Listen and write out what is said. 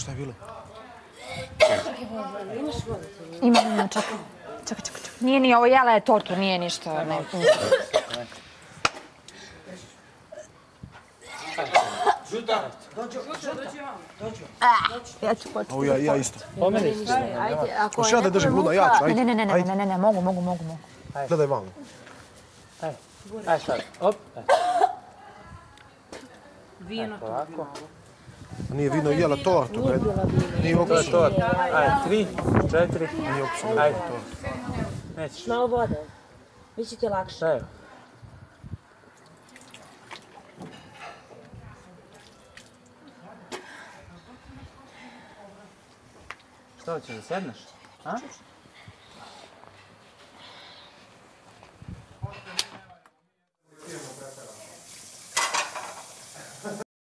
Šta je bilo? Ima, ima, čekaj. Čekaj, čekaj, čekaj. Nije ni ovo, jela je tortu, nije ništa. Ne, ja ću početi. Ovo ja, ja isto. Pomeri se. Ajde, ako ja da držim luda, ja ću, Ne, ajde. ne, ne, ne, Ajde, ne, ne, ne, mogu, mogu, mogu, mogu. Gledaj vamo. Aj, aj sad. Op. Aj. Vino tu Ovako. Nije vino jela tortu, bre. Nije To je okusno. to. Aj, tri, četiri. Nije okusno. Ajde. Nećeš. Malo vode. Biće ti lakše. Šta je? Što hoćeš da sedneš? A?